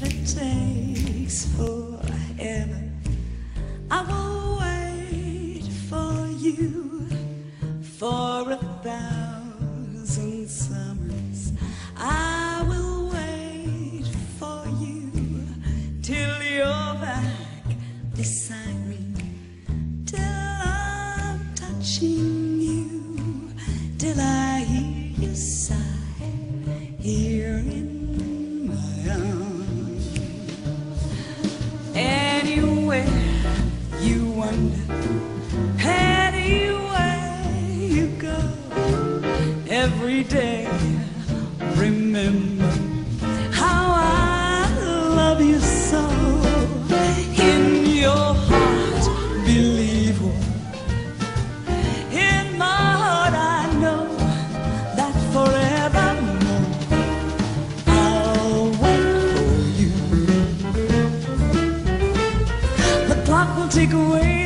takes forever, I will wait for you for a thousand summers. I will wait for you till you're back beside me, till I'm touching you, till I anywhere you go, every day remember how I love you so. In your heart, believe in my heart I know that I'll wait for you. The clock will tick away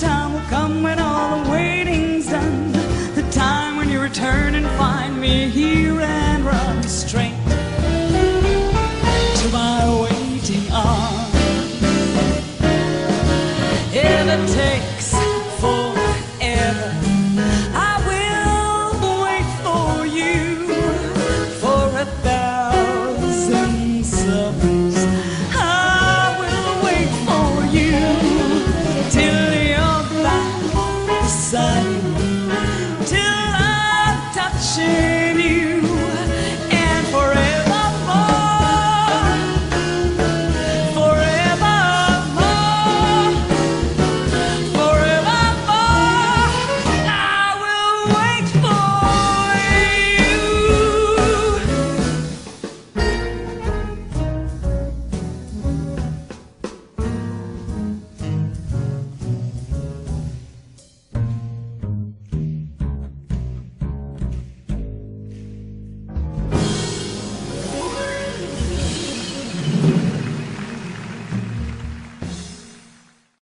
time will come when all the waiting's done. The time when you return and find me here and run straight to my waiting arms. If it takes 是